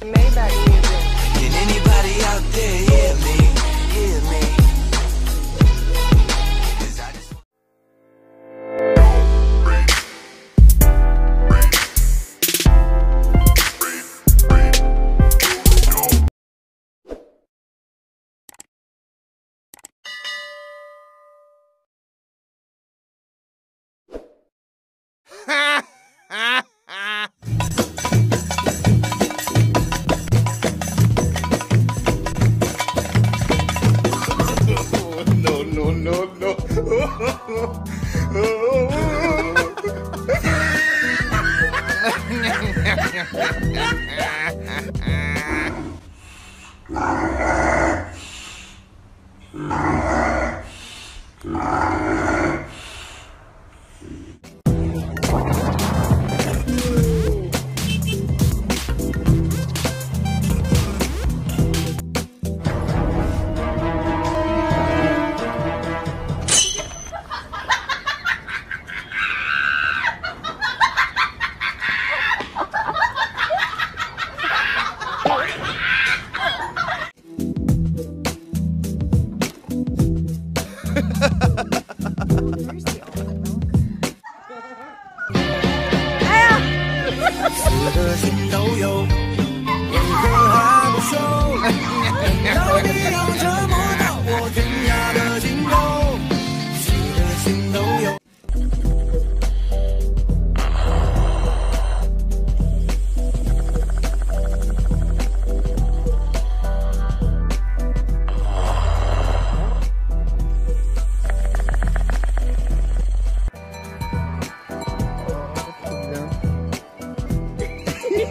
Maybach music. Can anybody out there hear Ah. 哎呀！死的心都有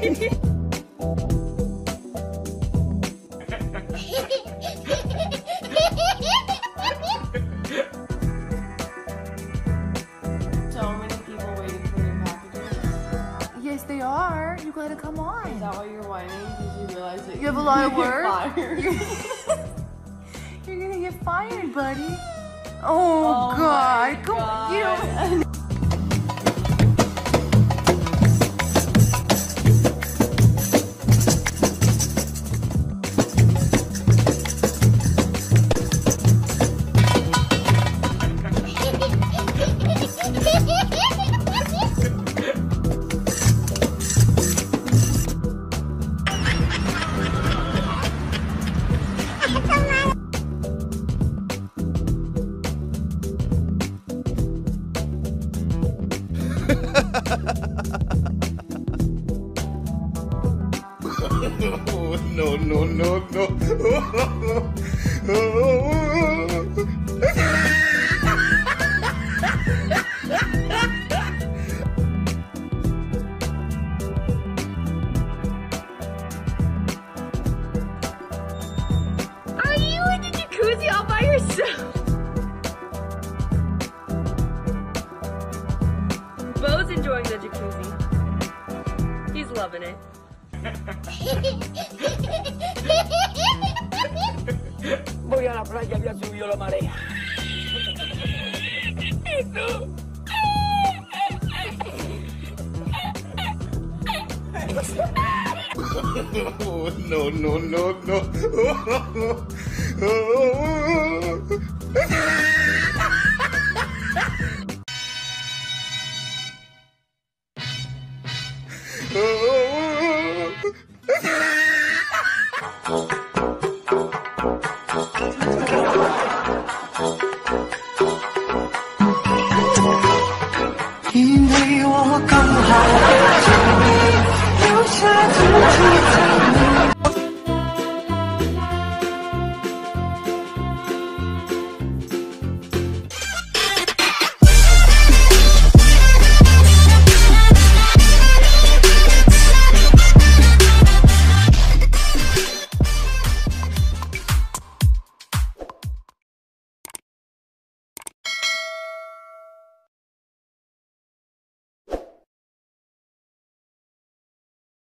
they are. You gotta come on. Is that why you're whining? Because you realize that You have a lot of you get work? fired. You're gonna get fired, buddy. Oh, oh God. my Come You God. No, no, no, no. Bo's enjoying the jacuzzi. He's loving it. Voy a la playa, ya subió la marea. ¿Y tú? no, no, no, no. 因为我刚好遇见你，留下足迹在你。